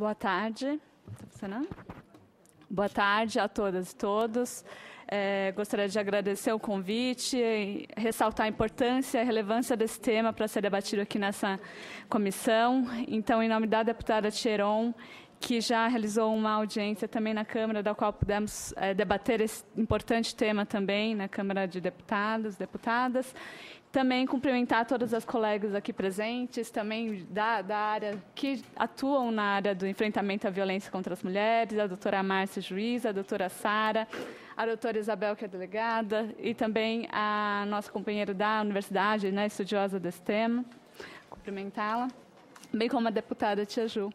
Boa tarde. Está funcionando? Boa tarde a todas e todos. É, gostaria de agradecer o convite e ressaltar a importância e a relevância desse tema para ser debatido aqui nessa comissão. Então, em nome da deputada Tcheron, que já realizou uma audiência também na Câmara, da qual pudemos é, debater esse importante tema também na Câmara de Deputados, deputadas. Também cumprimentar todas as colegas aqui presentes, também da, da área que atuam na área do enfrentamento à violência contra as mulheres, a doutora Márcia Juiz, a doutora Sara, a doutora Isabel, que é delegada, e também a nossa companheira da universidade, né, estudiosa desse tema, cumprimentá-la, bem como a deputada Tia Ju,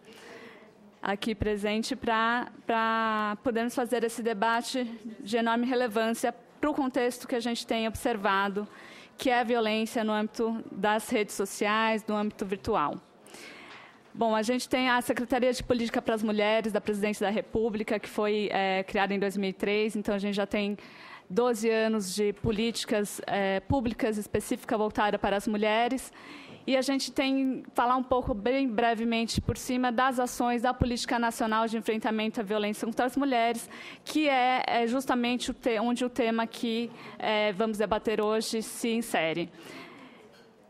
aqui presente, para podermos fazer esse debate de enorme relevância para o contexto que a gente tem observado que é a violência no âmbito das redes sociais, no âmbito virtual. Bom, a gente tem a Secretaria de Política para as Mulheres da Presidência da República, que foi é, criada em 2003, então a gente já tem 12 anos de políticas é, públicas específicas voltadas para as mulheres. E a gente tem falar um pouco bem brevemente por cima das ações da Política Nacional de Enfrentamento à Violência contra as Mulheres, que é, é justamente o onde o tema que é, vamos debater hoje se insere.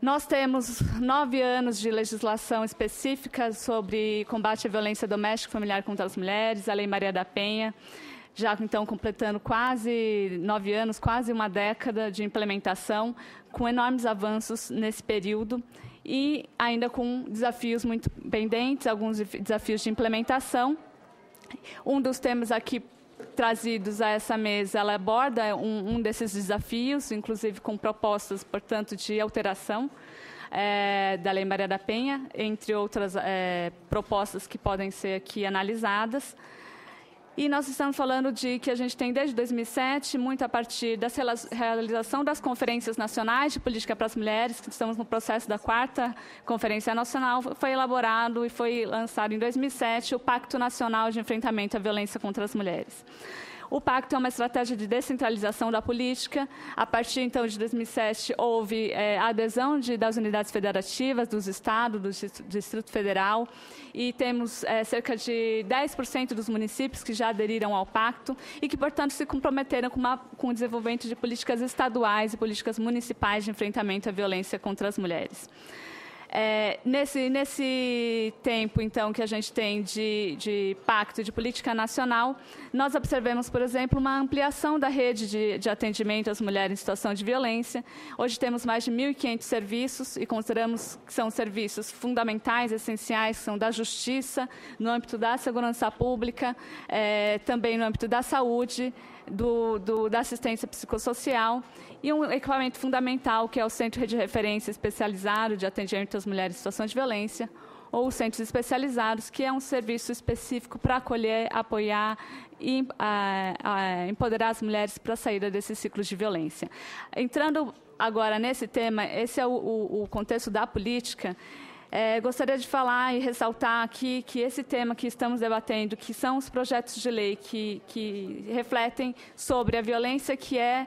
Nós temos nove anos de legislação específica sobre combate à violência doméstica e familiar contra as mulheres, a Lei Maria da Penha, já então completando quase nove anos, quase uma década de implementação, com enormes avanços nesse período e ainda com desafios muito pendentes, alguns desafios de implementação. Um dos temas aqui trazidos a essa mesa, ela aborda um, um desses desafios, inclusive com propostas, portanto, de alteração é, da Lei Maria da Penha, entre outras é, propostas que podem ser aqui analisadas. E nós estamos falando de que a gente tem desde 2007, muito a partir da realização das conferências nacionais de política para as mulheres, que estamos no processo da quarta conferência nacional, foi elaborado e foi lançado em 2007 o Pacto Nacional de Enfrentamento à Violência contra as Mulheres. O pacto é uma estratégia de descentralização da política. A partir então de 2007 houve é, a adesão de, das unidades federativas, dos estados, do Distrito Federal, e temos é, cerca de 10% dos municípios que já aderiram ao pacto e que, portanto, se comprometeram com, uma, com o desenvolvimento de políticas estaduais e políticas municipais de enfrentamento à violência contra as mulheres. É, nesse, nesse tempo, então, que a gente tem de, de pacto de política nacional, nós observamos, por exemplo, uma ampliação da rede de, de atendimento às mulheres em situação de violência. Hoje temos mais de 1.500 serviços e consideramos que são serviços fundamentais, essenciais, são da justiça, no âmbito da segurança pública, é, também no âmbito da saúde, do, do, da assistência psicossocial e um equipamento fundamental, que é o Centro de Referência Especializado de Atendimento às Mulheres em Situação de Violência, ou centros especializados, que é um serviço específico para acolher, apoiar e a, a, empoderar as mulheres para a saída desses ciclos de violência. Entrando agora nesse tema, esse é o, o, o contexto da política. É, gostaria de falar e ressaltar aqui que esse tema que estamos debatendo, que são os projetos de lei que, que refletem sobre a violência que é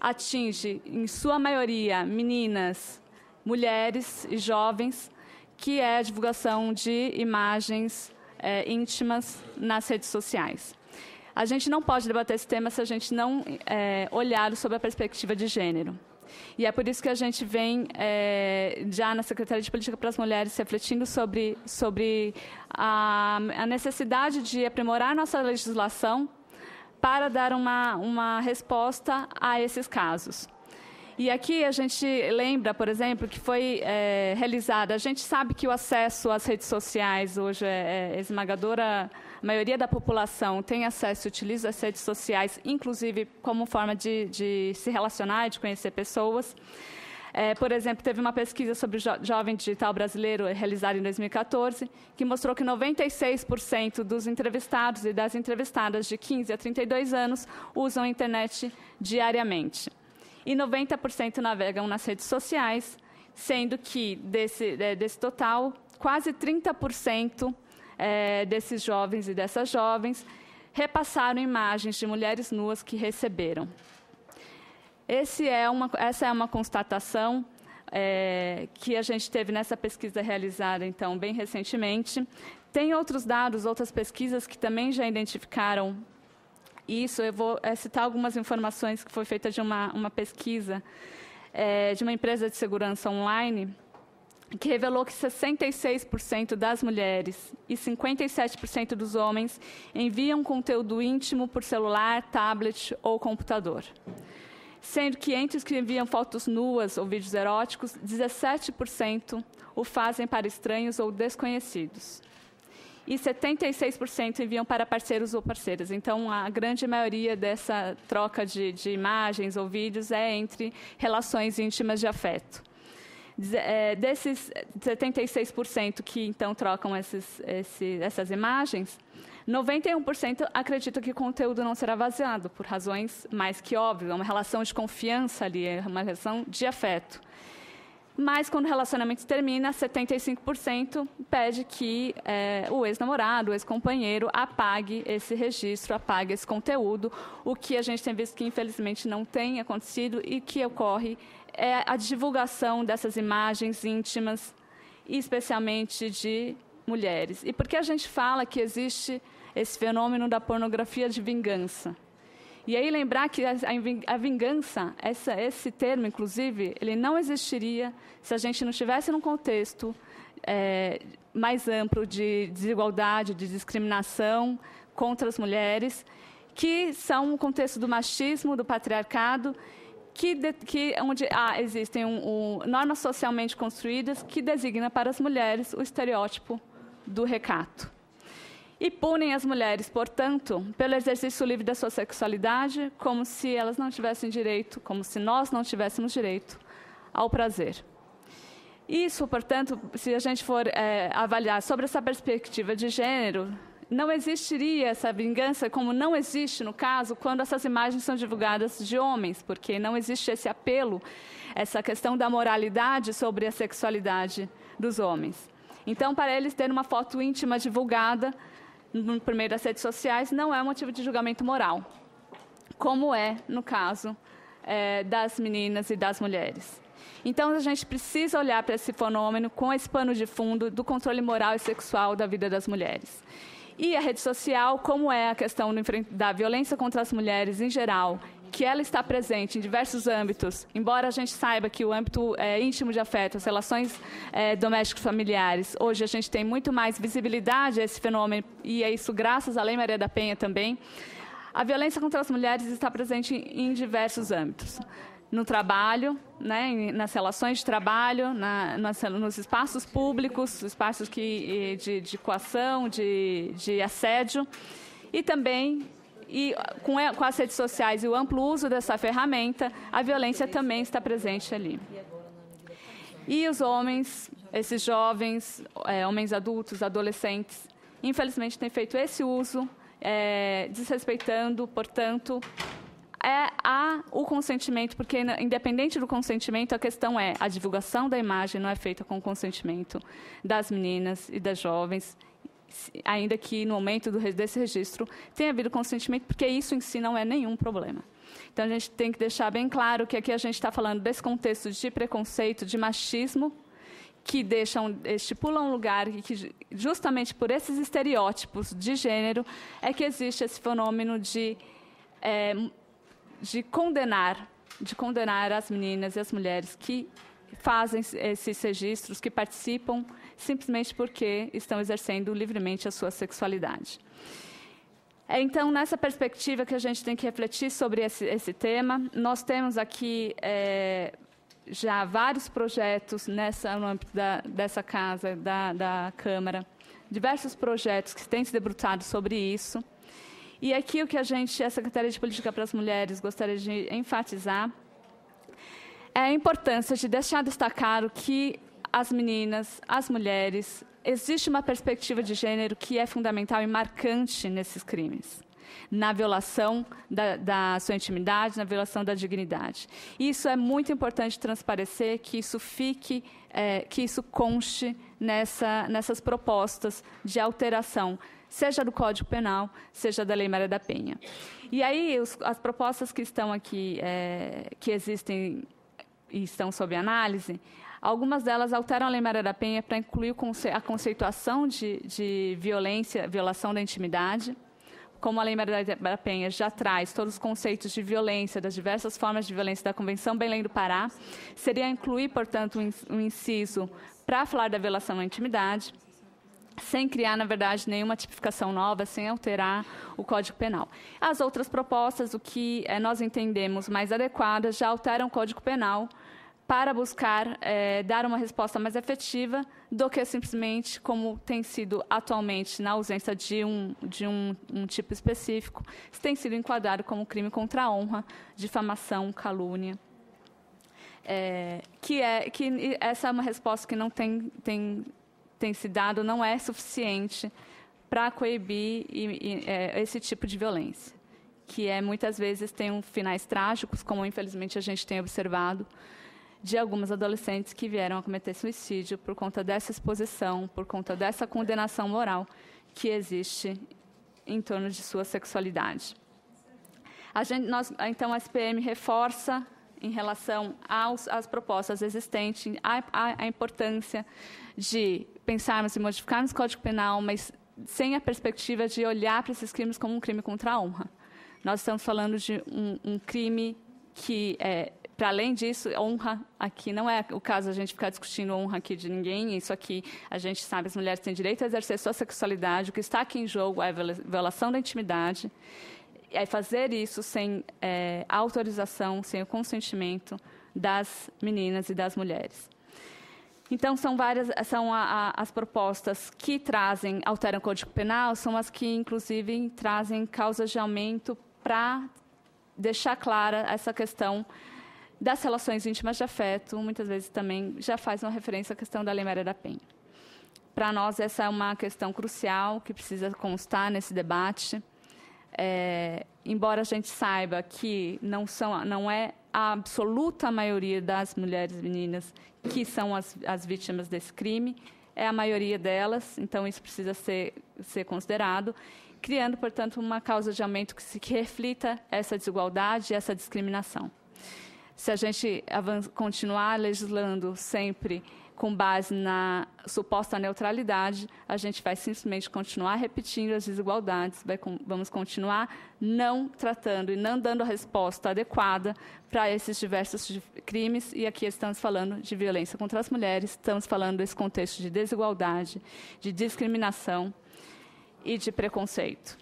atinge, em sua maioria, meninas, mulheres e jovens, que é a divulgação de imagens é, íntimas nas redes sociais. A gente não pode debater esse tema se a gente não é, olhar sobre a perspectiva de gênero. E é por isso que a gente vem é, já na Secretaria de Política para as Mulheres refletindo sobre, sobre a, a necessidade de aprimorar nossa legislação para dar uma, uma resposta a esses casos. E aqui a gente lembra, por exemplo, que foi é, realizada. A gente sabe que o acesso às redes sociais hoje é, é esmagadora. A maioria da população tem acesso e utiliza as redes sociais, inclusive como forma de, de se relacionar, de conhecer pessoas. É, por exemplo, teve uma pesquisa sobre o jo jovem digital brasileiro realizada em 2014, que mostrou que 96% dos entrevistados e das entrevistadas de 15 a 32 anos usam a internet diariamente. E 90% navegam nas redes sociais, sendo que desse, é, desse total, quase 30% é, desses jovens e dessas jovens repassaram imagens de mulheres nuas que receberam. É uma, essa é uma constatação é, que a gente teve nessa pesquisa realizada, então, bem recentemente. Tem outros dados, outras pesquisas que também já identificaram isso. Eu vou é, citar algumas informações que foi feita de uma, uma pesquisa é, de uma empresa de segurança online que revelou que 66% das mulheres e 57% dos homens enviam conteúdo íntimo por celular, tablet ou computador. Sendo que entre os que enviam fotos nuas ou vídeos eróticos, 17% o fazem para estranhos ou desconhecidos e 76% enviam para parceiros ou parceiras. Então, a grande maioria dessa troca de, de imagens ou vídeos é entre relações íntimas de afeto. É, desses 76% que então trocam esses, esse, essas imagens, 91% acreditam que o conteúdo não será vaziado, por razões mais que óbvias, é uma relação de confiança ali, é uma relação de afeto. Mas quando o relacionamento termina, 75% pede que é, o ex-namorado, o ex-companheiro apague esse registro, apague esse conteúdo. O que a gente tem visto que infelizmente não tem acontecido e que ocorre é a divulgação dessas imagens íntimas, especialmente de mulheres. E por que a gente fala que existe esse fenômeno da pornografia de vingança? E aí lembrar que a, vingança, essa, esse termo, inclusive, ele não existiria se a gente não estivesse num contexto é, mais amplo de desigualdade, de discriminação contra as mulheres, que são um contexto do machismo, do patriarcado, que, de, que onde ah, existem um, um, normas socialmente construídas que designam para as mulheres o estereótipo do recato e punem as mulheres, portanto, pelo exercício livre da sua sexualidade, como se elas não tivessem direito, como se nós não tivéssemos direito ao prazer. Isso, portanto, se a gente for é, avaliar sobre essa perspectiva de gênero, não existiria essa vingança, como não existe no caso, quando essas imagens são divulgadas de homens, porque não existe esse apelo, essa questão da moralidade sobre a sexualidade dos homens. Então, para eles ter uma foto íntima divulgada, no primeiro das redes sociais não é motivo de julgamento moral, como é no caso é, das meninas e das mulheres. Então, a gente precisa olhar para esse fenômeno com esse pano de fundo do controle moral e sexual da vida das mulheres. E a rede social, como é a questão da violência contra as mulheres em geral que ela está presente em diversos âmbitos, embora a gente saiba que o âmbito é, íntimo de afeto, as relações é, domésticos familiares, hoje a gente tem muito mais visibilidade a esse fenômeno, e é isso graças à Lei Maria da Penha também. A violência contra as mulheres está presente em diversos âmbitos. No trabalho, né, nas relações de trabalho, na, nas, nos espaços públicos, espaços que, de, de coação, de, de assédio, e também e com, com as redes sociais e o amplo uso dessa ferramenta, a violência também está presente ali. E os homens, esses jovens, é, homens adultos, adolescentes, infelizmente têm feito esse uso, é, desrespeitando, portanto, é a, o consentimento, porque independente do consentimento, a questão é a divulgação da imagem não é feita com o consentimento das meninas e das jovens ainda que no momento do, desse registro tenha havido consentimento, porque isso em si não é nenhum problema. Então, a gente tem que deixar bem claro que aqui a gente está falando desse contexto de preconceito, de machismo, que deixam, estipulam um lugar e que, justamente por esses estereótipos de gênero, é que existe esse fenômeno de, é, de condenar, de condenar as meninas e as mulheres que fazem esses registros, que participam simplesmente porque estão exercendo livremente a sua sexualidade. É então nessa perspectiva que a gente tem que refletir sobre esse, esse tema. Nós temos aqui é, já vários projetos nessa, no âmbito da, dessa casa, da, da Câmara, diversos projetos que têm se debruçado sobre isso. E aqui o que a gente, a Secretaria de Política para as Mulheres, gostaria de enfatizar é a importância de deixar destacar o que as meninas, as mulheres, existe uma perspectiva de gênero que é fundamental e marcante nesses crimes. Na violação da, da sua intimidade, na violação da dignidade. Isso é muito importante transparecer, que isso fique, é, que isso conste nessa, nessas propostas de alteração, seja do Código Penal, seja da Lei Maria da Penha. E aí, os, as propostas que estão aqui, é, que existem e estão sob análise, Algumas delas alteram a Lei Maria da Penha para incluir a conceituação de, de violência, violação da intimidade. Como a Lei Maria da Penha já traz todos os conceitos de violência, das diversas formas de violência da Convenção Belém do Pará, seria incluir, portanto, um inciso para falar da violação à intimidade sem criar, na verdade, nenhuma tipificação nova, sem alterar o Código Penal. As outras propostas, o que é, nós entendemos mais adequadas, já alteram o Código Penal para buscar é, dar uma resposta mais efetiva do que simplesmente como tem sido atualmente, na ausência de um, de um, um tipo específico, tem sido enquadrado como crime contra a honra, difamação, calúnia. É, que, é, que essa é uma resposta que não tem, tem tem se dado não é suficiente para coibir e, e, é, esse tipo de violência, que é muitas vezes tem um finais trágicos, como infelizmente a gente tem observado, de algumas adolescentes que vieram a cometer suicídio por conta dessa exposição, por conta dessa condenação moral que existe em torno de sua sexualidade. A gente, nós, então, a SPM reforça em relação aos, às propostas existentes, a, a, a importância de pensarmos em modificarmos o Código Penal, mas sem a perspectiva de olhar para esses crimes como um crime contra a honra. Nós estamos falando de um, um crime que, é, para além disso, honra aqui não é o caso a gente ficar discutindo honra aqui de ninguém. Isso aqui a gente sabe, as mulheres têm direito a exercer sua sexualidade. O que está aqui em jogo é a violação da intimidade. É fazer isso sem é, autorização, sem o consentimento das meninas e das mulheres. Então, são várias, são a, a, as propostas que trazem, alteram o Código Penal, são as que, inclusive, trazem causas de aumento para deixar clara essa questão das relações íntimas de afeto, muitas vezes também já faz uma referência à questão da Lei Maria da Penha. Para nós, essa é uma questão crucial que precisa constar nesse debate. É, embora a gente saiba que não, são, não é a absoluta maioria das mulheres e meninas que são as, as vítimas desse crime, é a maioria delas, então isso precisa ser, ser considerado, criando, portanto, uma causa de aumento que, se, que reflita essa desigualdade e essa discriminação. Se a gente continuar legislando sempre com base na suposta neutralidade, a gente vai simplesmente continuar repetindo as desigualdades, vamos continuar não tratando e não dando a resposta adequada para esses diversos crimes. E aqui estamos falando de violência contra as mulheres, estamos falando desse contexto de desigualdade, de discriminação e de preconceito.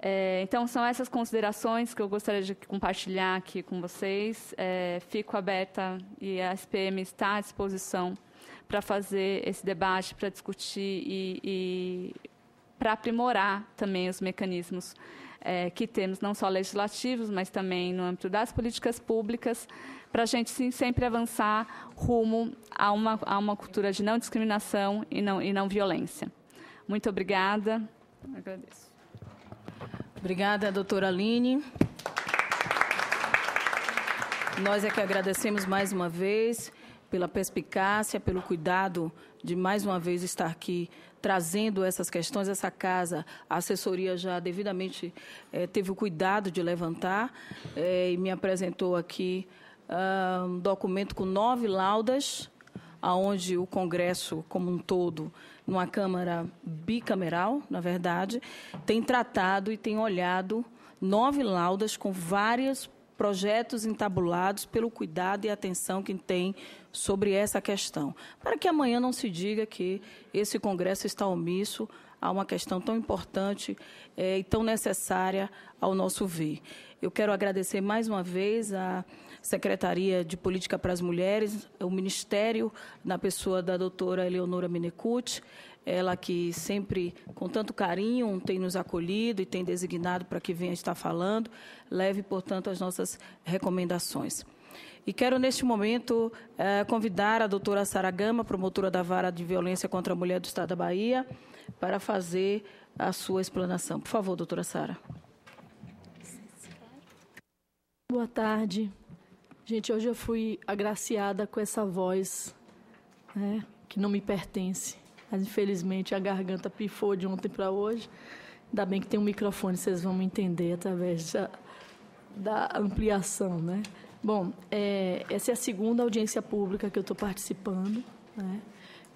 É, então, são essas considerações que eu gostaria de compartilhar aqui com vocês. É, fico aberta e a SPM está à disposição para fazer esse debate, para discutir e, e para aprimorar também os mecanismos é, que temos, não só legislativos, mas também no âmbito das políticas públicas, para a gente sim, sempre avançar rumo a uma, a uma cultura de não discriminação e não, e não violência. Muito obrigada. Agradeço. Obrigada, doutora Aline. Nós é que agradecemos mais uma vez pela perspicácia, pelo cuidado de mais uma vez estar aqui trazendo essas questões. Essa casa, a assessoria já devidamente é, teve o cuidado de levantar é, e me apresentou aqui uh, um documento com nove laudas, aonde o Congresso como um todo, numa Câmara bicameral, na verdade, tem tratado e tem olhado nove laudas com várias projetos entabulados pelo cuidado e atenção que tem sobre essa questão, para que amanhã não se diga que esse Congresso está omisso a uma questão tão importante é, e tão necessária ao nosso ver. Eu quero agradecer mais uma vez a Secretaria de Política para as Mulheres, o Ministério, na pessoa da doutora Eleonora Minecucci, ela que sempre, com tanto carinho, tem nos acolhido e tem designado para que venha estar falando, leve, portanto, as nossas recomendações. E quero, neste momento, eh, convidar a doutora Sara Gama, promotora da Vara de Violência contra a Mulher do Estado da Bahia, para fazer a sua explanação. Por favor, doutora Sara. Boa tarde. Gente, hoje eu fui agraciada com essa voz né, que não me pertence. Mas, infelizmente, a garganta pifou de ontem para hoje. Ainda bem que tem um microfone, vocês vão me entender através da, da ampliação, né? Bom, é, essa é a segunda audiência pública que eu estou participando. Né?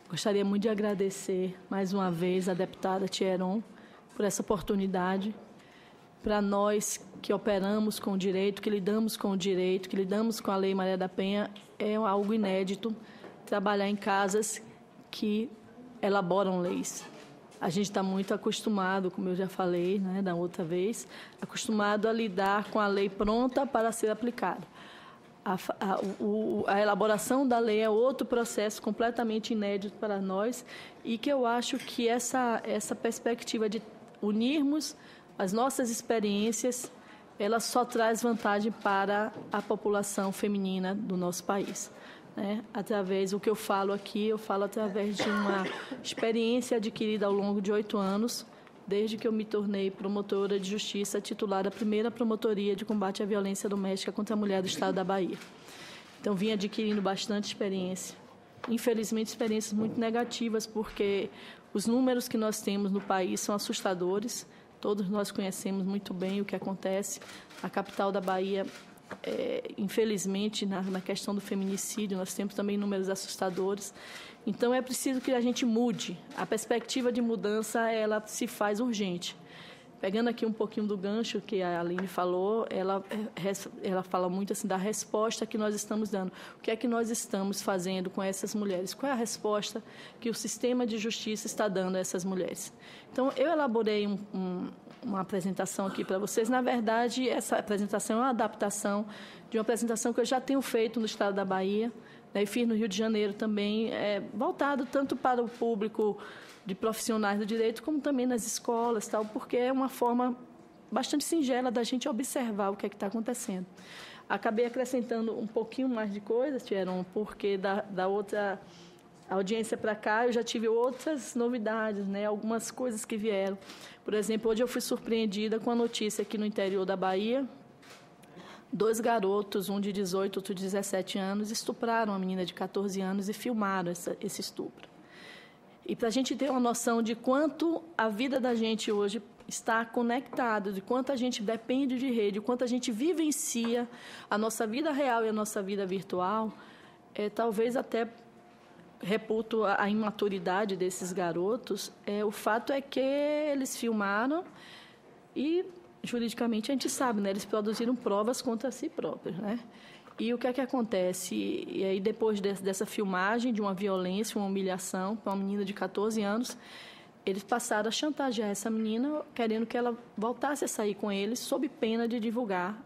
Gostaria muito de agradecer mais uma vez a deputada Tieron por essa oportunidade. Para nós que operamos com o direito, que lidamos com o direito, que lidamos com a Lei Maria da Penha, é algo inédito trabalhar em casas que elaboram leis. A gente está muito acostumado, como eu já falei né, da outra vez, acostumado a lidar com a lei pronta para ser aplicada. A, a, o, a, elaboração da lei é outro processo completamente inédito para nós e que eu acho que essa, essa perspectiva de unirmos as nossas experiências, ela só traz vantagem para a população feminina do nosso país. Né? Através, o que eu falo aqui, eu falo através de uma experiência adquirida ao longo de oito anos, desde que eu me tornei promotora de justiça titular da primeira promotoria de combate à violência doméstica contra a mulher do estado da Bahia. Então, vim adquirindo bastante experiência. Infelizmente, experiências muito negativas, porque os números que nós temos no país são assustadores. Todos nós conhecemos muito bem o que acontece. A capital da Bahia, é, infelizmente, na, na questão do feminicídio, nós temos também números assustadores. Então é preciso que a gente mude. A perspectiva de mudança ela se faz urgente. Pegando aqui um pouquinho do gancho que a Aline falou, ela, ela fala muito assim da resposta que nós estamos dando. O que é que nós estamos fazendo com essas mulheres? Qual é a resposta que o sistema de justiça está dando a essas mulheres? Então, eu elaborei um, um, uma apresentação aqui para vocês. Na verdade, essa apresentação é uma adaptação de uma apresentação que eu já tenho feito no estado da Bahia, né, e fiz no Rio de Janeiro também, é, voltado tanto para o público de profissionais do direito, como também nas escolas, tal, porque é uma forma bastante singela da gente observar o que é está acontecendo. Acabei acrescentando um pouquinho mais de coisas, Tieron, porque da, da outra audiência para cá eu já tive outras novidades, né? algumas coisas que vieram. Por exemplo, hoje eu fui surpreendida com a notícia aqui no interior da Bahia, dois garotos, um de 18, outro de 17 anos, estupraram uma menina de 14 anos e filmaram essa, esse estupro. E para a gente ter uma noção de quanto a vida da gente hoje está conectada, de quanto a gente depende de rede, de quanto a gente vivencia a nossa vida real e a nossa vida virtual, é, talvez até reputo a, a imaturidade desses garotos, é, o fato é que eles filmaram e juridicamente a gente sabe, né? Eles produziram provas contra si próprios, né? E o que é que acontece? E aí depois de, dessa filmagem de uma violência, uma humilhação para uma menina de 14 anos, eles passaram a chantagear essa menina, querendo que ela voltasse a sair com eles, sob pena de divulgar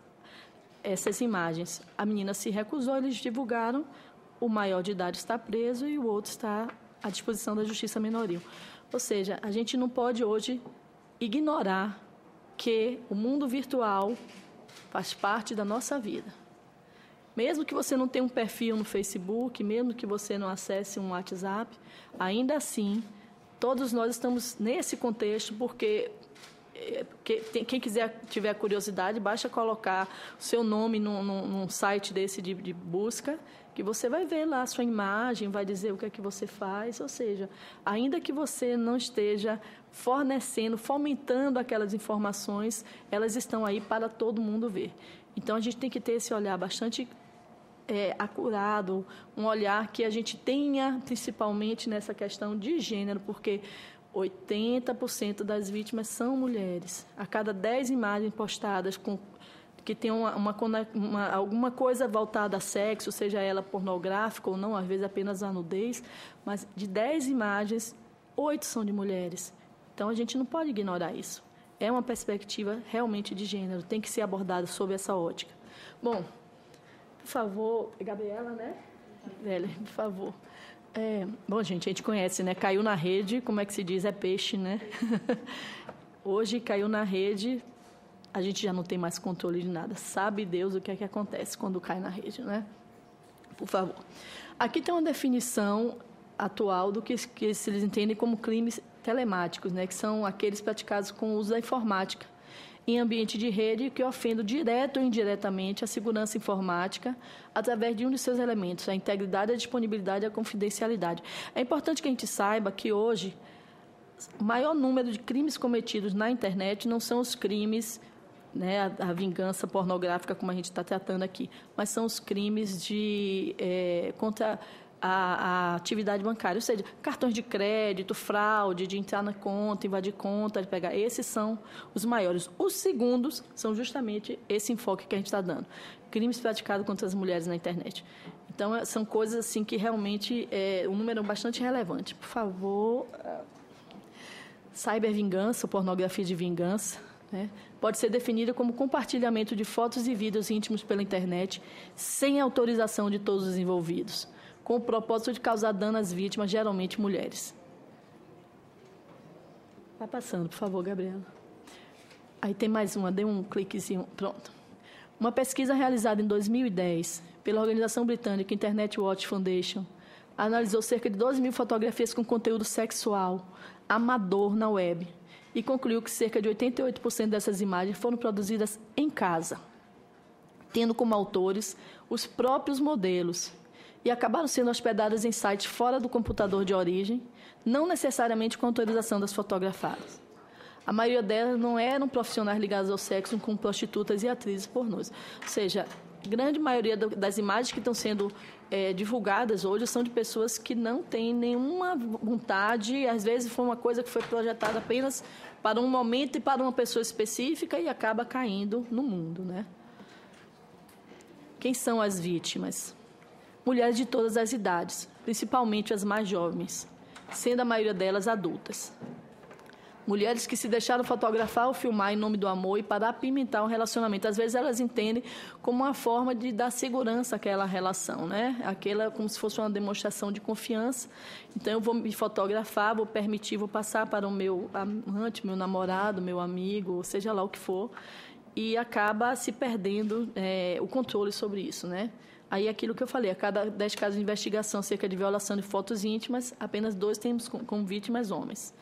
essas imagens. A menina se recusou, eles divulgaram. O maior de idade está preso e o outro está à disposição da Justiça Menoril. Ou seja, a gente não pode hoje ignorar que o mundo virtual faz parte da nossa vida. Mesmo que você não tenha um perfil no Facebook, mesmo que você não acesse um WhatsApp, ainda assim, todos nós estamos nesse contexto porque eh, quem quiser tiver curiosidade, basta colocar o seu nome num, num, site desse de, de, busca, que você vai ver lá a sua imagem, vai dizer o que é que você faz. Ou seja, ainda que você não esteja fornecendo, fomentando aquelas informações, elas estão aí para todo mundo ver. Então a gente tem que ter esse olhar bastante é, acurado, um olhar que a gente tenha principalmente nessa questão de gênero, porque 80% das vítimas são mulheres. A cada 10 imagens postadas com que tem uma, uma, uma, alguma coisa voltada a sexo, seja ela pornográfica ou não, às vezes apenas a nudez, mas de 10 imagens, 8 são de mulheres. Então a gente não pode ignorar isso. É uma perspectiva realmente de gênero, tem que ser abordada sob essa ótica. Bom, por favor, Gabriela, né? Velha, por favor. É, bom, gente, a gente conhece, né? Caiu na rede, como é que se diz? É peixe, né? Hoje caiu na rede, a gente já não tem mais controle de nada. Sabe Deus o que é que acontece quando cai na rede, né? Por favor. Aqui tem uma definição atual do que, que eles entendem como crimes telemáticos, né, que são aqueles praticados com o uso da informática em ambiente de rede que ofendem direto ou indiretamente a segurança informática através de um de seus elementos, a integridade, a disponibilidade e a confidencialidade. É importante que a gente saiba que hoje o maior número de crimes cometidos na internet não são os crimes né, a, a, vingança pornográfica como a gente está tratando aqui, mas são os crimes de é, contra a, a, atividade bancária, ou seja, cartões de crédito, fraude, de entrar na conta, invadir conta, de pegar. Esses são os maiores. Os segundos são justamente esse enfoque que a gente está dando. Crimes praticados contra as mulheres na internet. Então, é, são coisas assim que realmente é um número bastante relevante. Por favor, cybervingança, pornografia de vingança, né? pode ser definida como compartilhamento de fotos e vídeos íntimos pela internet sem autorização de todos os envolvidos com o propósito de causar dano às vítimas, geralmente mulheres. Vai passando, por favor, Gabriela. Aí tem mais uma, dê um cliquezinho. Pronto. Uma pesquisa realizada em 2010 pela organização britânica Internet Watch Foundation analisou cerca de 12 mil fotografias com conteúdo sexual amador na web e concluiu que cerca de 88% dessas imagens foram produzidas em casa, tendo como autores os próprios modelos e acabaram sendo hospedadas em sites fora do computador de origem, não necessariamente com autorização das fotografadas. A maioria delas não eram profissionais ligados ao sexo, como prostitutas e atrizes pornôs. Ou seja, a grande maioria das imagens que estão sendo é, divulgadas hoje são de pessoas que não têm nenhuma vontade, às vezes foi uma coisa que foi projetada apenas para um momento e para uma pessoa específica e acaba caindo no mundo, né? Quem são as vítimas? Mulheres de todas as idades, principalmente as mais jovens, sendo a maioria delas adultas. Mulheres que se deixaram fotografar ou filmar em nome do amor e para apimentar um relacionamento. Às vezes elas entendem como uma forma de dar segurança àquela relação, né? Aquela como se fosse uma demonstração de confiança. Então eu vou me fotografar, vou permitir, vou passar para o meu amante, meu namorado, meu amigo, seja lá o que for, e acaba se perdendo é, o controle sobre isso, né? Aí aquilo que eu falei, a cada 10 casos de investigação cerca de violação de fotos íntimas, apenas dois temos como vítimas homens.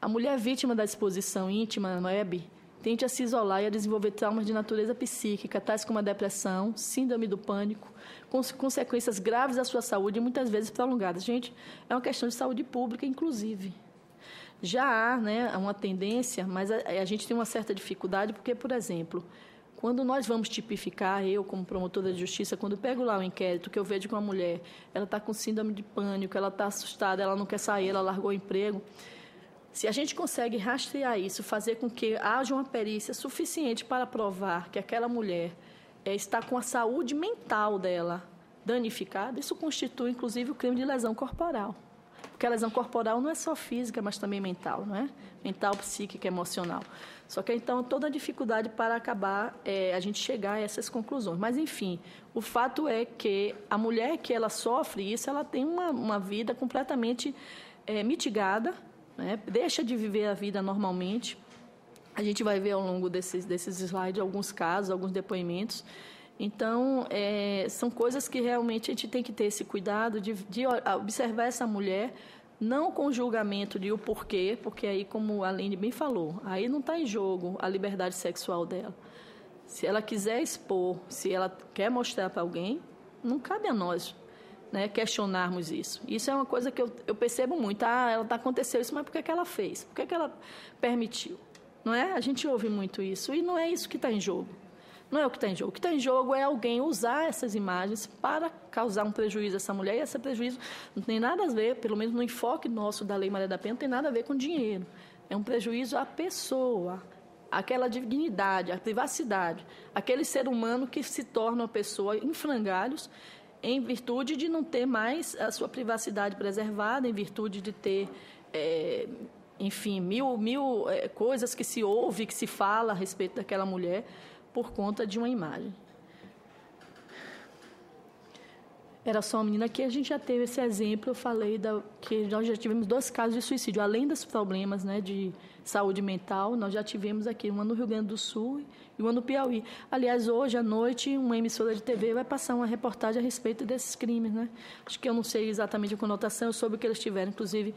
A mulher vítima da exposição íntima na web tende a se isolar e a desenvolver traumas de natureza psíquica, tais como a depressão, síndrome do pânico, com consequências graves à sua saúde e muitas vezes prolongadas. Gente, é uma questão de saúde pública, inclusive. Já há né, uma tendência, mas a, a gente tem uma certa dificuldade, porque, por exemplo, quando nós vamos tipificar, eu como promotora de justiça, quando pego lá o inquérito, que eu vejo que uma mulher, ela está com síndrome de pânico, ela está assustada, ela não quer sair, ela largou o emprego. Se a gente consegue rastrear isso, fazer com que haja uma perícia suficiente para provar que aquela mulher é, está com a saúde mental dela danificada, isso constitui, inclusive, o crime de lesão corporal. Porque a lesão corporal não é só física, mas também mental, não é? Mental, psíquica, emocional. Só que então toda a dificuldade para acabar é, a gente chegar a essas conclusões. Mas enfim, o fato é que a mulher que ela sofre isso, ela tem uma, uma vida completamente é, mitigada, né? deixa de viver a vida normalmente. A gente vai ver ao longo desses, desses slides alguns casos, alguns depoimentos. Então, é, são coisas que realmente a gente tem que ter esse cuidado de, de observar essa mulher não com julgamento de o porquê, porque aí, como a Aline bem falou, aí não está em jogo a liberdade sexual dela. Se ela quiser expor, se ela quer mostrar para alguém, não cabe a nós né, questionarmos isso. Isso é uma coisa que eu, eu percebo muito. Ah, ela tá, aconteceu isso, mas por que, que ela fez? Por que, que ela permitiu? Não é? A gente ouve muito isso. E não é isso que está em jogo. Não é o que está em jogo. O que está em jogo é alguém usar essas imagens para causar um prejuízo a essa mulher, e esse prejuízo não tem nada a ver, pelo menos no enfoque nosso da Lei Maria da Penha, não tem nada a ver com dinheiro. É um prejuízo à pessoa, aquela dignidade, a privacidade, aquele ser humano que se torna uma pessoa em frangalhos em virtude de não ter mais a sua privacidade preservada, em virtude de ter, é, enfim, mil, mil é, coisas que se ouve, que se fala a respeito daquela mulher por conta de uma imagem. Era só uma menina que a gente já teve esse exemplo, eu falei da, que nós já tivemos dois casos de suicídio, além dos problemas né, de saúde mental, nós já tivemos aqui uma no Rio Grande do Sul e uma no Piauí. Aliás, hoje à noite, uma emissora de TV vai passar uma reportagem a respeito desses crimes. Né? Acho que eu não sei exatamente a conotação, eu soube que eles tiveram, inclusive,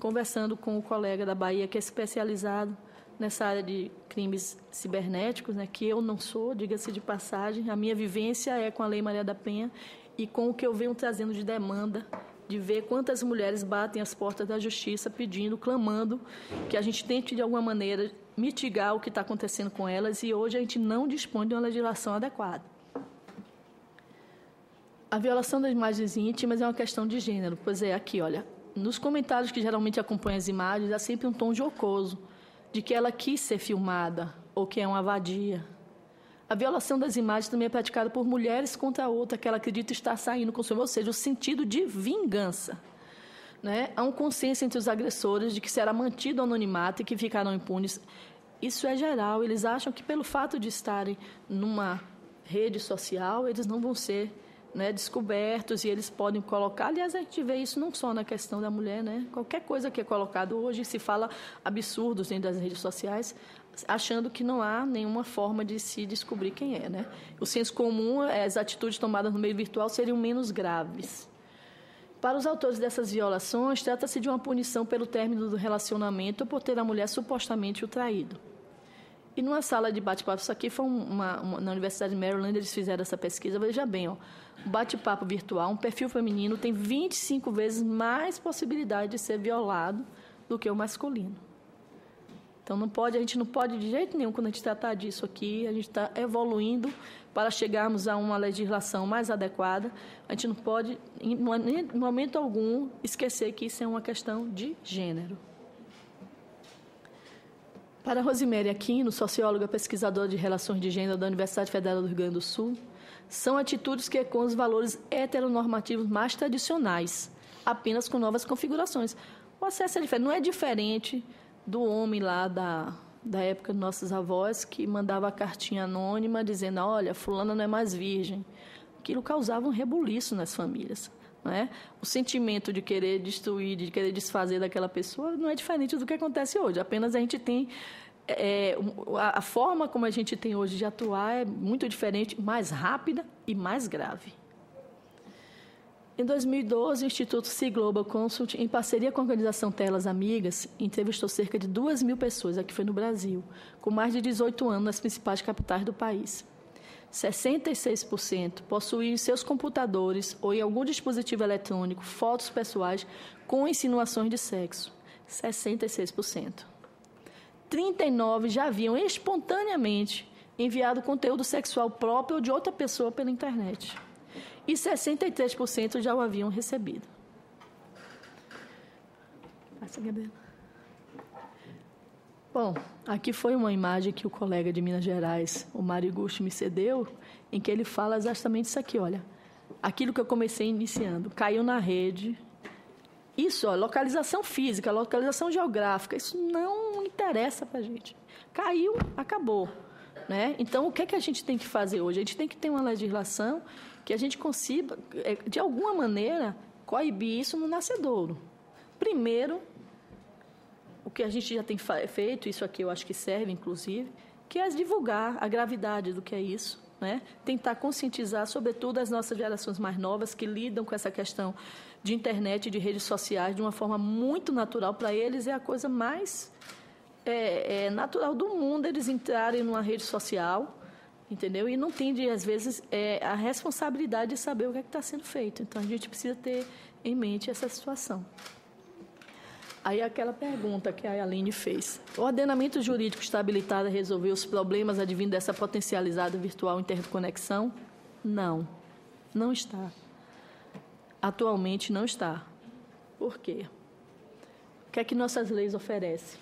conversando com o colega da Bahia, que é especializado nessa área de crimes cibernéticos, né, que eu não sou, diga-se de passagem. A minha vivência é com a Lei Maria da Penha e com o que eu venho trazendo de demanda de ver quantas mulheres batem as portas da justiça pedindo, clamando que a gente tente, de alguma maneira, mitigar o que está acontecendo com elas e hoje a gente não dispõe de uma legislação adequada. A violação das imagens íntimas é uma questão de gênero. Pois é, aqui, olha, nos comentários que geralmente acompanham as imagens, há sempre um tom jocoso de que ela quis ser filmada ou que é uma vadia. A violação das imagens também é praticada por mulheres contra a outra que ela acredita estar saindo com o ou seja, o sentido de vingança. Né? Há um consenso entre os agressores de que será mantido o anonimato e que ficarão impunes. Isso é geral. Eles acham que, pelo fato de estarem numa rede social, eles não vão ser né, descobertos e eles podem colocar. Aliás, a gente vê isso não só na questão da mulher, né? Qualquer coisa que é colocado hoje se fala absurdos dentro das redes sociais, achando que não há nenhuma forma de se descobrir quem é, né? O senso comum, é, as atitudes tomadas no meio virtual seriam menos graves. Para os autores dessas violações, trata-se de uma punição pelo término do relacionamento ou por ter a mulher supostamente o traído. E numa sala de bate-papo, isso aqui foi uma, uma, na Universidade de Maryland, eles fizeram essa pesquisa. Veja bem, ó, bate-papo virtual, um perfil feminino tem 25 vezes mais possibilidade de ser violado do que o masculino. Então não pode, a gente não pode de jeito nenhum quando a gente tratar disso aqui, a gente está evoluindo para chegarmos a uma legislação mais adequada. A gente não pode, em momento algum, esquecer que isso é uma questão de gênero. Para Rosemary Aquino, socióloga pesquisadora de relações de gênero da Universidade Federal do Rio Grande do Sul, são atitudes que ecoam os valores heteronormativos mais tradicionais, apenas com novas configurações. O acesso é diferente, não é diferente do homem lá da, da época dos nossos avós que mandava a cartinha anônima dizendo: olha, fulana não é mais virgem. Aquilo causava um rebuliço nas famílias. É? O sentimento de querer destruir, de querer desfazer daquela pessoa não é diferente do que acontece hoje. Apenas a gente tem é, a, a forma como a gente tem hoje de atuar é muito diferente, mais rápida e mais grave. Em 2012, o Instituto C Global Consult, em parceria com a organização Telas Amigas, entrevistou cerca de 2 mil pessoas, aqui foi no Brasil, com mais de 18 anos nas principais capitais do país. 66% possuem em seus computadores ou em algum dispositivo eletrônico fotos pessoais com insinuações de sexo. 66%. 39 já haviam espontaneamente enviado conteúdo sexual próprio ou de outra pessoa pela internet. E 63% já o haviam recebido. Passa, Gabriela. Bom, aqui foi uma imagem que o colega de Minas Gerais, o Mário Gusto, me cedeu, em que ele fala exatamente isso aqui, olha. Aquilo que eu comecei iniciando, caiu na rede. Isso, ó, localização física, localização geográfica, isso não interessa para a gente. Caiu, acabou. Né? Então, o que, é que a gente tem que fazer hoje? A gente tem que ter uma legislação que a gente consiga, é, de alguma maneira, coibir isso no nascedouro. Primeiro, que a gente já tem feito, isso aqui eu acho que serve, inclusive, que é divulgar a gravidade do que é isso, né? tentar conscientizar, sobretudo, as nossas gerações mais novas que lidam com essa questão de internet de redes sociais de uma forma muito natural. Para eles é a coisa mais é, é natural do mundo eles entrarem numa rede social, entendeu? E não tem, de, às vezes, é, a responsabilidade de saber o que é está sendo feito. Então, a gente precisa ter em mente essa situação. Aí aquela pergunta que a Aline fez. O ordenamento jurídico está habilitado a resolver os problemas advindos dessa potencializada virtual interconexão? Não, não está. Atualmente não está. Por quê? O que é que nossas leis oferecem?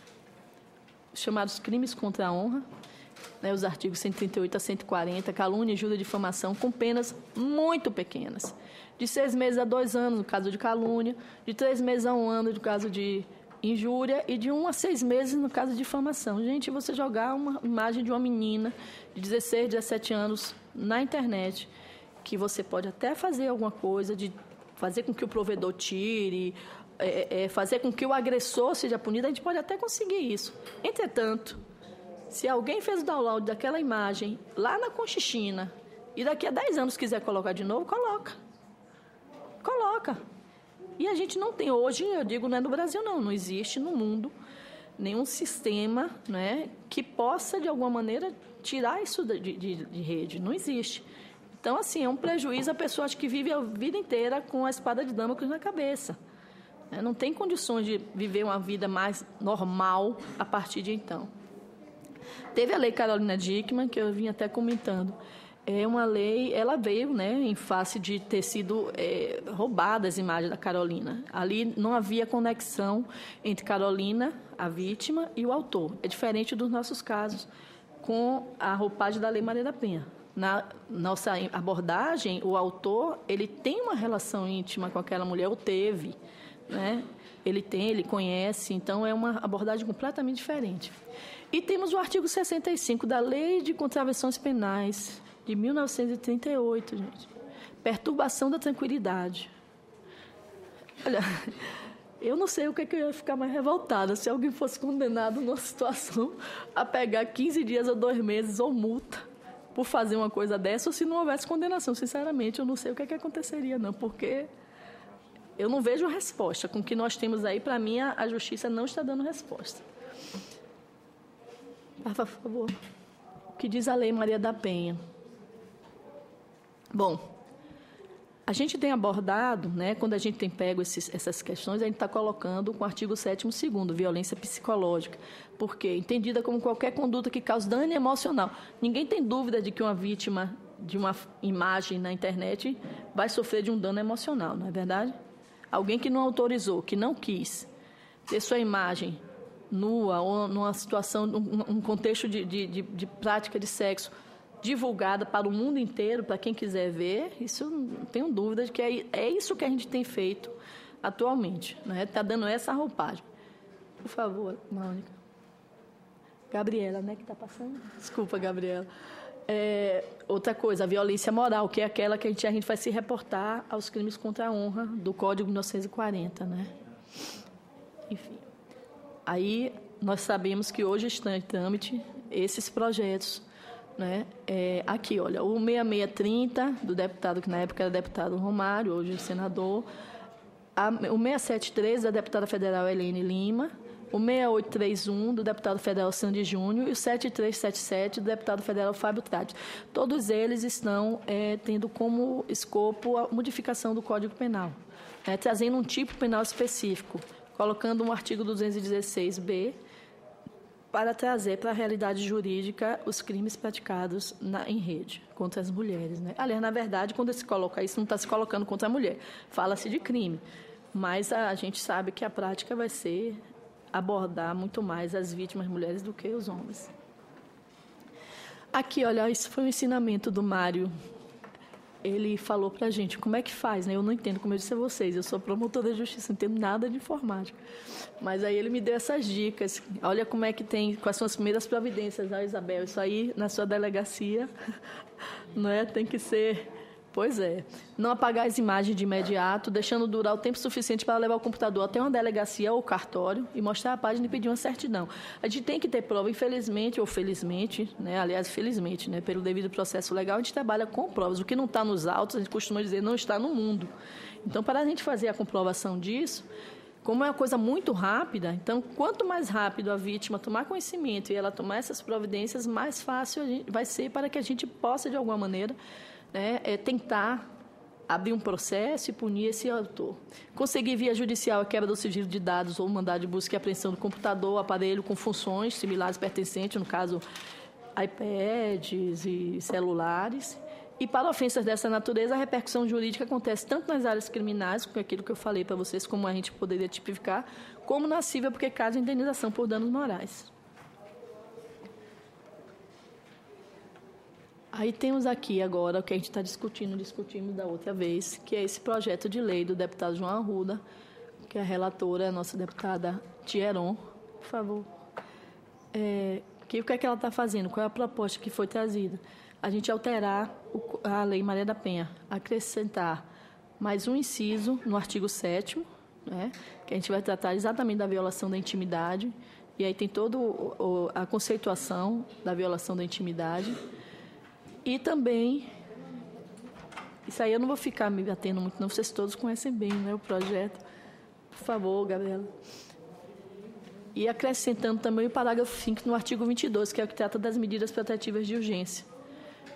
Os chamados crimes contra a honra, né, os artigos 138 a 140, calúnia, injúria e difamação, com penas muito pequenas de seis meses a dois anos, no caso de calúnia, de três meses a um ano, no caso de injúria, e de um a seis meses, no caso de difamação. Gente, você jogar uma imagem de uma menina de 16, 17 anos na internet, que você pode até fazer alguma coisa, de fazer com que o provedor tire, é, é, fazer com que o agressor seja punido, a gente pode até conseguir isso. Entretanto, se alguém fez o download daquela imagem lá na Conchichina e daqui a 10 anos quiser colocar de novo, coloca. Coloca. E a gente não tem hoje, eu digo, não é no Brasil não, não existe no mundo nenhum sistema né, que possa, de alguma maneira, tirar isso de, de, de rede. Não existe. Então, assim, é um prejuízo a pessoa que vive a vida inteira com a espada de Damocles na cabeça. É, não tem condições de viver uma vida mais normal a partir de então. Teve a lei Carolina Dickman, que eu vim até comentando. É uma lei, ela veio né, em face de ter sido é, roubadas as imagens da Carolina. Ali não havia conexão entre Carolina, a vítima, e o autor. É diferente dos nossos casos, com a roupagem da Lei Maria da Penha. Na nossa abordagem, o autor ele tem uma relação íntima com aquela mulher, ou teve. Né? Ele tem, ele conhece, então é uma abordagem completamente diferente. E temos o artigo 65 da Lei de Contravenções Penais, de 1938, gente. Perturbação da tranquilidade. Olha, eu não sei o que, é que eu ia ficar mais revoltada se alguém fosse condenado numa situação a pegar 15 dias ou dois meses ou multa por fazer uma coisa dessa ou se não houvesse condenação. Sinceramente, eu não sei o que, é que aconteceria, não, porque eu não vejo resposta. Com o que nós temos aí, para mim, a, a justiça não está dando resposta. Por favor. O que diz a Lei Maria da Penha? Bom, a gente tem abordado, né, quando a gente tem pego esses, essas questões, a gente está colocando com o artigo 7 segundo, violência psicológica. Porque entendida como qualquer conduta que cause dano emocional. Ninguém tem dúvida de que uma vítima de uma imagem na internet vai sofrer de um dano emocional, não é verdade? Alguém que não autorizou, que não quis ter sua imagem nua ou numa situação, num contexto de, de, de, de prática de sexo divulgada para o mundo inteiro, para quem quiser ver, isso não tenho dúvida de que é, é isso que a gente tem feito atualmente. Está né? Tá dando essa roupagem. Por favor, Mônica. Gabriela, né, que está passando? Desculpa, Gabriela. É, outra coisa, a violência moral, que é aquela que a gente, a gente vai se reportar aos crimes contra a honra do Código 1940, né? Enfim. Aí nós sabemos que hoje estão em trâmite esses projetos né? É, aqui, olha, o 6630 do deputado, que na época era deputado Romário, hoje é senador, a, o 673 da deputada federal Helene Lima, o 6831 do deputado federal Sandy Júnior e o 7377 do deputado federal Fábio Trade. Todos eles estão é, tendo como escopo a modificação do Código Penal, né? trazendo um tipo penal específico, colocando um artigo 216b para trazer para a realidade jurídica os crimes praticados na, em rede contra as mulheres. Né? Aliás, na verdade, quando se coloca isso, não está se colocando contra a mulher, fala-se de crime. Mas a, a, gente sabe que a prática vai ser abordar muito mais as vítimas mulheres do que os homens. Aqui, olha, isso foi um ensinamento do Mário ele falou para a gente como é que faz, né? Eu não entendo, como eu disse a vocês, eu sou promotora de justiça, não entendo nada de informática. Mas aí ele me deu essas dicas. Olha como é que tem, quais são as primeiras providências, ah, Isabel, isso aí na sua delegacia, não é? Tem que ser Pois é. Não apagar as imagens de imediato, deixando durar o tempo suficiente para levar o computador até uma delegacia ou cartório e mostrar a página e pedir uma certidão. A gente tem que ter prova, infelizmente ou felizmente, né? aliás, felizmente, né? pelo devido processo legal, a gente trabalha com provas. O que não está nos autos, a gente costuma dizer, não está no mundo. Então, para a gente fazer a comprovação disso, como é uma coisa muito rápida, então, quanto mais rápido a vítima tomar conhecimento e ela tomar essas providências, mais fácil vai ser para que a gente possa, de alguma maneira, né, é tentar abrir um processo e punir esse autor. Conseguir via judicial a quebra do sigilo de dados ou mandado de busca e apreensão do computador, aparelho com funções similares pertencentes, no caso iPads e celulares. E para ofensas dessa natureza, a repercussão jurídica acontece tanto nas áreas criminais, com aquilo que eu falei para vocês, como a gente poderia tipificar, como na civil, porque caso indenização por danos morais. Aí temos aqui agora o que a gente está discutindo, discutimos da outra vez, que é esse projeto de lei do deputado João Arruda, que é a relatora, a nossa deputada Tieron. Por favor. É, que, o que é que ela está fazendo? Qual é a proposta que foi trazida? A gente alterar o, a Lei Maria da Penha, acrescentar mais um inciso no artigo 7 né, que a gente vai tratar exatamente da violação da intimidade, e aí tem toda a conceituação da violação da intimidade e também, isso aí eu não vou ficar me batendo muito, não, vocês todos conhecem bem né, o projeto. Por favor, Gabriela. E acrescentando também o parágrafo 5 no artigo 22, que é o que trata das medidas protetivas de urgência.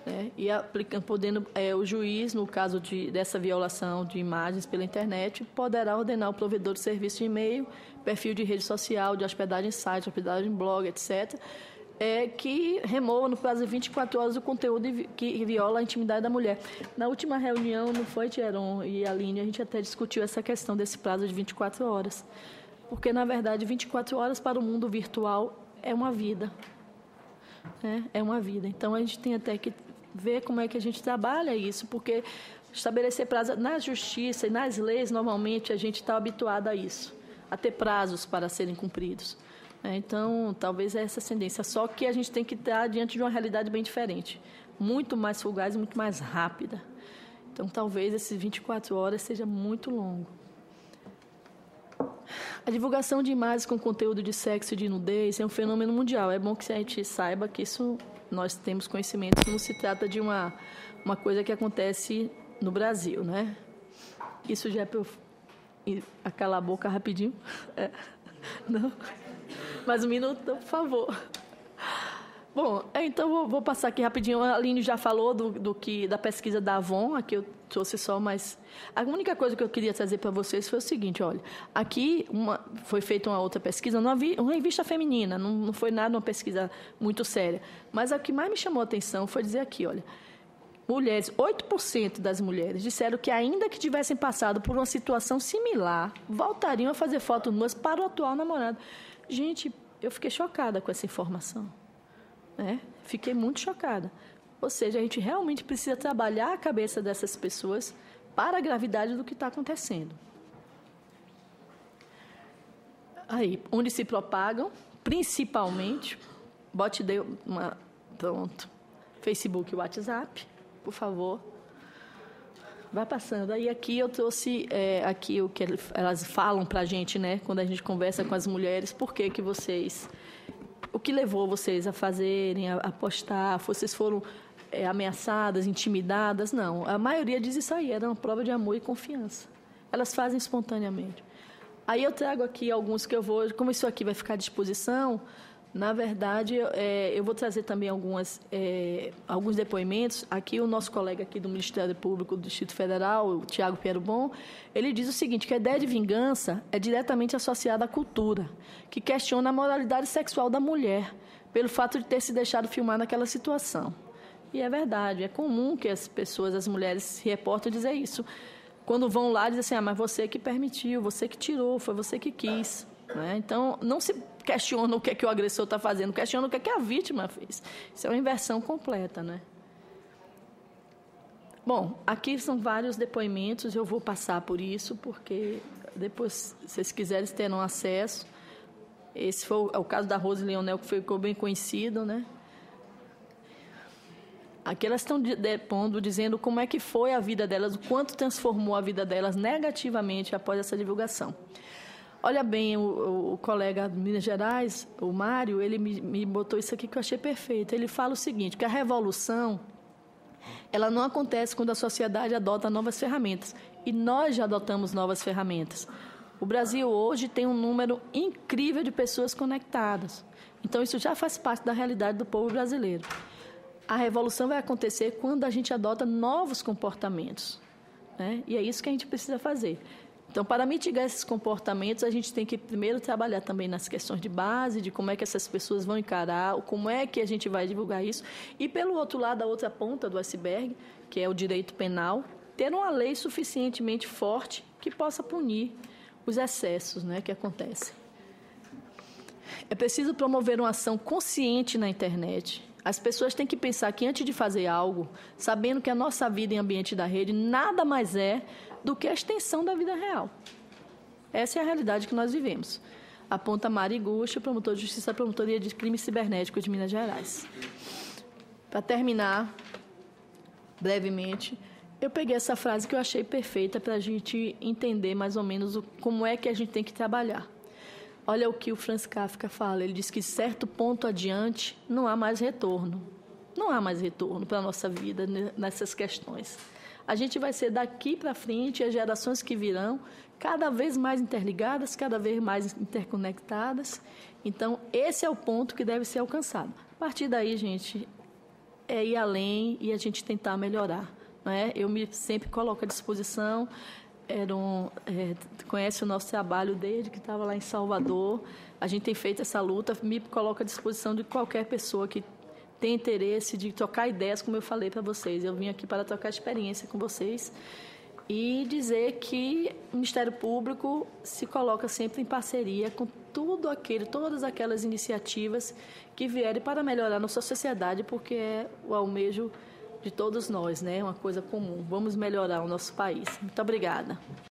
Né? E aplicando, podendo, é, o juiz, no caso de, dessa violação de imagens pela internet, poderá ordenar o provedor de serviço de e-mail, perfil de rede social, de hospedagem em site, hospedagem em blog, etc., é, que remova no prazo de 24 horas o conteúdo que viola a intimidade da mulher. Na última reunião, não foi, Tieron e Aline, a gente até discutiu essa questão desse prazo de 24 horas. Porque, na verdade, 24 horas para o mundo virtual é uma vida. Né? É uma vida. Então, a gente tem até que ver como é que a gente trabalha isso, porque estabelecer prazo na justiça e nas leis, normalmente, a gente está habituado a isso, a ter prazos para serem cumpridos. Né? Então, talvez é essa tendência. Só que a gente tem que estar diante de uma realidade bem diferente, muito mais fugaz e muito mais rápida. Então, talvez esses 24 horas seja muito longo. A divulgação de imagens com conteúdo de sexo e de nudez é um fenômeno mundial. É bom que a gente saiba que isso nós temos conhecimento não se trata de uma, uma coisa que acontece no Brasil, né? Isso já é para eu acalar a boca rapidinho? É. Não? Mais um minuto, por favor. Bom, é, então vou, vou, passar aqui rapidinho. A Aline já falou do, do, que da pesquisa da Avon, aqui eu trouxe só, mas a única coisa que eu queria trazer para vocês foi o seguinte, olha, aqui uma, foi feita uma outra pesquisa, uma, uma revista feminina, não, não foi nada uma pesquisa muito séria, mas o que mais me chamou a atenção foi dizer aqui, olha, mulheres, 8% das mulheres disseram que ainda que tivessem passado por uma situação similar, voltariam a fazer fotos nuas para o atual namorado. Gente, eu fiquei chocada com essa informação. Né? Fiquei muito chocada. Ou seja, a gente realmente precisa trabalhar a cabeça dessas pessoas para a gravidade do que está acontecendo. Aí, onde se propagam, principalmente, bote de uma, pronto, Facebook e WhatsApp, por favor. Vai passando. Aí aqui eu trouxe é, aqui o que elas falam para a gente, né? Quando a gente conversa com as mulheres, por que que vocês o que levou vocês a fazerem, a, a postar? Vocês foram é, ameaçadas, intimidadas? Não. A maioria diz isso aí, era uma prova de amor e confiança. Elas fazem espontaneamente. Aí eu trago aqui alguns que eu vou, como isso aqui vai ficar à disposição, na verdade, é, eu vou trazer também algumas, é, alguns depoimentos. Aqui, o nosso colega aqui do Ministério Público do Distrito Federal, o Tiago Piero Bom, ele diz o seguinte, que a ideia de vingança é diretamente associada à cultura, que questiona a moralidade sexual da mulher, pelo fato de ter se deixado filmar naquela situação. E é verdade, é comum que as pessoas, as mulheres, se reportem dizer isso. Quando vão lá, dizem assim, ah, mas você que permitiu, você que tirou, foi você que quis. Né? Então, não se questiona o que, é que o agressor está fazendo, questiona o que, é que a vítima fez. Isso é uma inversão completa. Né? Bom, aqui são vários depoimentos, eu vou passar por isso, porque depois, se vocês quiserem, terem acesso. Esse foi o, é o caso da Rose Leonel, que ficou bem conhecido, né? Aqui elas estão depondo, dizendo como é que foi a vida delas, o quanto transformou a vida delas negativamente após essa divulgação. Olha bem, o, o colega de Minas Gerais, o Mário, ele me, me botou isso aqui que eu achei perfeito. Ele fala o seguinte, que a revolução, ela não acontece quando a sociedade adota novas ferramentas. E nós já adotamos novas ferramentas. O Brasil hoje tem um número incrível de pessoas conectadas. Então, isso já faz parte da realidade do povo brasileiro. A revolução vai acontecer quando a gente adota novos comportamentos. Né? E é isso que a gente precisa fazer. Então, para mitigar esses comportamentos, a gente tem que primeiro trabalhar também nas questões de base, de como é que essas pessoas vão encarar, como é que a gente vai divulgar isso. E, pelo outro lado, a outra ponta do iceberg, que é o direito penal, ter uma lei suficientemente forte que possa punir os excessos né, que acontecem. É preciso promover uma ação consciente na internet. As pessoas têm que pensar que antes de fazer algo, sabendo que a nossa vida em ambiente da rede nada mais é do que a extensão da vida real. Essa é a realidade que nós vivemos. Aponta Mari Gusto, promotor de Justiça da Promotoria de Crimes Cibernéticos de Minas Gerais. Para terminar, brevemente, eu peguei essa frase que eu achei perfeita para a gente entender mais ou menos como é que a gente tem que trabalhar. Olha o que o Franz Kafka fala. Ele diz que certo ponto adiante não há mais retorno. Não há mais retorno para a nossa vida nessas questões a gente vai ser daqui para frente, as gerações que virão, cada vez mais interligadas, cada vez mais interconectadas. Então, esse é o ponto que deve ser alcançado. A partir daí, gente, é ir além e a gente tentar melhorar. Né? Eu me sempre coloco à disposição. Era um, é, conhece o nosso trabalho desde que estava lá em Salvador. A gente tem feito essa luta. Me coloco à disposição de qualquer pessoa que tem interesse de trocar ideias, como eu falei para vocês. Eu vim aqui para trocar experiência com vocês e dizer que o Ministério Público se coloca sempre em parceria com tudo aquele, todas aquelas iniciativas que vierem para melhorar nossa sociedade, porque é o almejo de todos nós, né? Uma coisa comum. Vamos melhorar o nosso país. Muito obrigada.